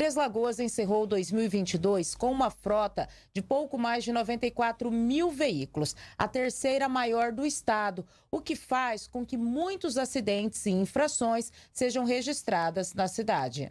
Três Lagoas encerrou 2022 com uma frota de pouco mais de 94 mil veículos, a terceira maior do estado, o que faz com que muitos acidentes e infrações sejam registradas na cidade.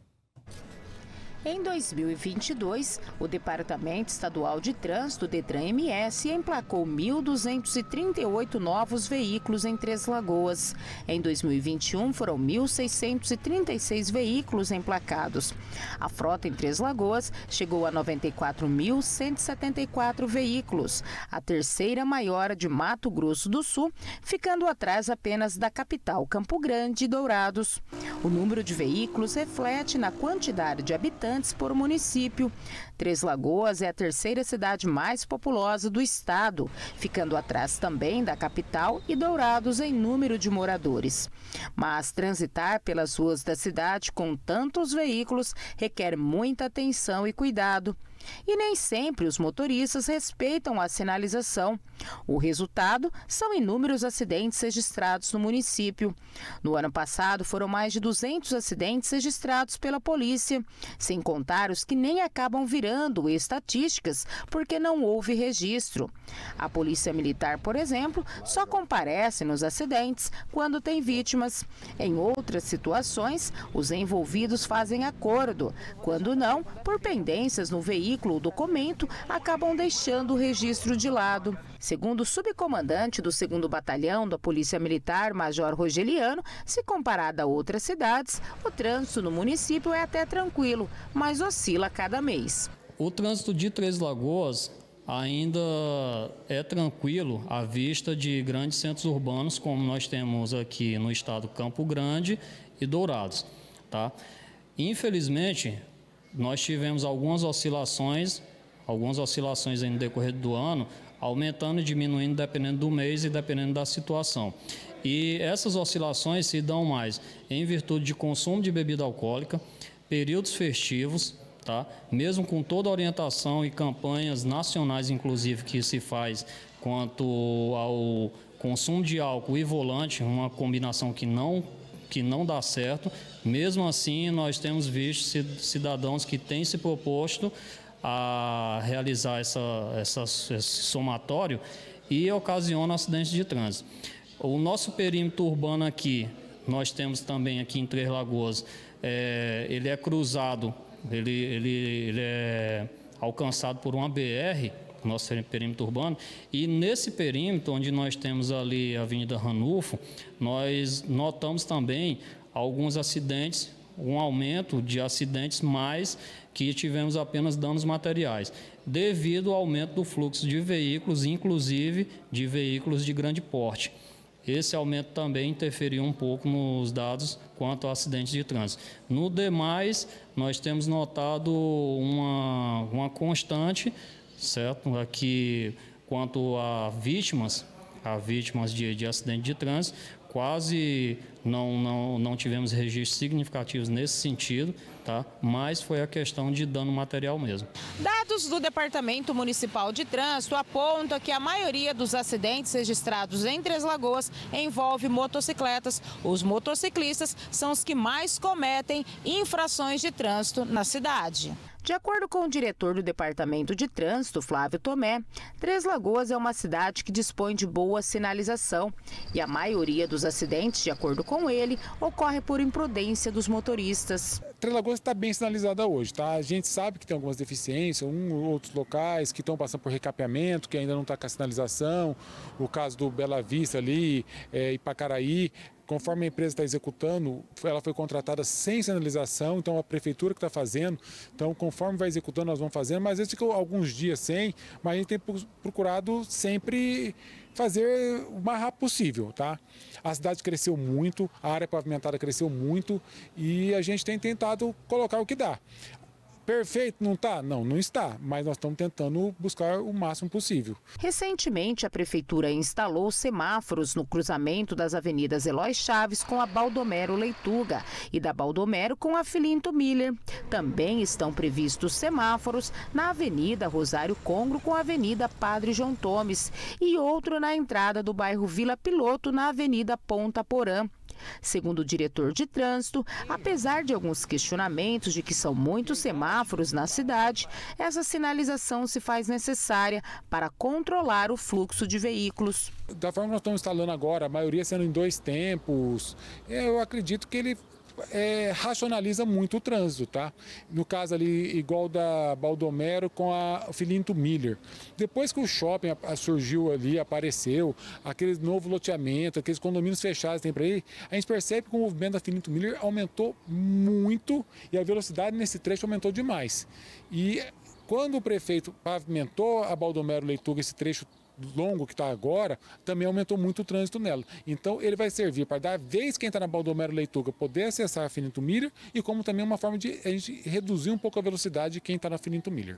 Em 2022, o Departamento Estadual de Trânsito, Detran-MS, emplacou 1.238 novos veículos em Três Lagoas. Em 2021, foram 1.636 veículos emplacados. A frota em Três Lagoas chegou a 94.174 veículos, a terceira maior de Mato Grosso do Sul, ficando atrás apenas da capital Campo Grande e Dourados. O número de veículos reflete na quantidade de habitantes habitantes por município. Três Lagoas é a terceira cidade mais populosa do estado, ficando atrás também da capital e Dourados em número de moradores. Mas transitar pelas ruas da cidade com tantos veículos requer muita atenção e cuidado. E nem sempre os motoristas respeitam a sinalização. O resultado são inúmeros acidentes registrados no município. No ano passado, foram mais de 200 acidentes registrados pela polícia, sem contar os que nem acabam virando estatísticas porque não houve registro. A Polícia Militar, por exemplo, só comparece nos acidentes quando tem vítimas. Em outras situações, os envolvidos fazem acordo. Quando não, por pendências no veículo veículo ou documento acabam deixando o registro de lado. Segundo o subcomandante do 2 Batalhão da Polícia Militar, Major Rogeliano, se comparado a outras cidades, o trânsito no município é até tranquilo, mas oscila a cada mês. O trânsito de Três Lagoas ainda é tranquilo à vista de grandes centros urbanos, como nós temos aqui no estado Campo Grande e Dourados. Tá? Infelizmente, nós tivemos algumas oscilações, algumas oscilações no decorrer do ano, aumentando e diminuindo dependendo do mês e dependendo da situação. E essas oscilações se dão mais em virtude de consumo de bebida alcoólica, períodos festivos, tá? Mesmo com toda a orientação e campanhas nacionais, inclusive, que se faz quanto ao consumo de álcool e volante, uma combinação que não que não dá certo. Mesmo assim, nós temos visto cidadãos que têm se proposto a realizar essa, essa, esse somatório e ocasiona acidentes de trânsito. O nosso perímetro urbano aqui, nós temos também aqui em Três Lagoas, é, ele é cruzado, ele, ele, ele é alcançado por uma BR, nosso perímetro urbano. E nesse perímetro, onde nós temos ali a Avenida Ranulfo, nós notamos também alguns acidentes, um aumento de acidentes, mais que tivemos apenas danos materiais, devido ao aumento do fluxo de veículos, inclusive de veículos de grande porte. Esse aumento também interferiu um pouco nos dados quanto a acidentes de trânsito. No demais, nós temos notado uma, uma constante certo? Aqui, quanto a vítimas, a vítimas de, de acidente de trânsito, quase não, não, não tivemos registros significativos nesse sentido, tá? mas foi a questão de dano material mesmo. Dados do Departamento Municipal de Trânsito apontam que a maioria dos acidentes registrados em Três Lagoas envolve motocicletas. Os motociclistas são os que mais cometem infrações de trânsito na cidade. De acordo com o diretor do Departamento de Trânsito, Flávio Tomé, Três Lagoas é uma cidade que dispõe de boa sinalização e a maioria dos acidentes, de acordo com ele, ocorre por imprudência dos motoristas. Três Lagoas está bem sinalizada hoje, tá? A gente sabe que tem algumas deficiências, um ou outros locais que estão passando por recapeamento, que ainda não está com a sinalização, o caso do Bela Vista ali, é, Ipacaraí, Conforme a empresa está executando, ela foi contratada sem sinalização, então a prefeitura que está fazendo. Então, conforme vai executando, nós vamos fazendo, mas vezes ficou alguns dias sem, mas a gente tem procurado sempre fazer o mais rápido possível, tá? A cidade cresceu muito, a área pavimentada cresceu muito e a gente tem tentado colocar o que dá. Perfeito, não está? Não, não está, mas nós estamos tentando buscar o máximo possível. Recentemente, a Prefeitura instalou semáforos no cruzamento das avenidas Eloy Chaves com a Baldomero Leituga e da Baldomero com a Filinto Miller. Também estão previstos semáforos na Avenida Rosário Congro com a Avenida Padre João Tomes e outro na entrada do bairro Vila Piloto na Avenida Ponta Porã. Segundo o diretor de trânsito, apesar de alguns questionamentos de que são muitos semáforos na cidade, essa sinalização se faz necessária para controlar o fluxo de veículos. Da forma que nós estamos instalando agora, a maioria sendo em dois tempos, eu acredito que ele é, racionaliza muito o trânsito, tá? No caso ali, igual da Baldomero com a Filinto Miller. Depois que o shopping surgiu ali, apareceu, aquele novo loteamento, aqueles condomínios fechados tem para aí, a gente percebe que o movimento da Filinto Miller aumentou muito e a velocidade nesse trecho aumentou demais. E quando o prefeito pavimentou a Baldomero Leituga esse trecho longo que está agora, também aumentou muito o trânsito nela. Então ele vai servir para dar vez quem está na Baldomero Leituga poder acessar a Finito Miller e como também uma forma de a gente reduzir um pouco a velocidade de quem está na Finito Miller.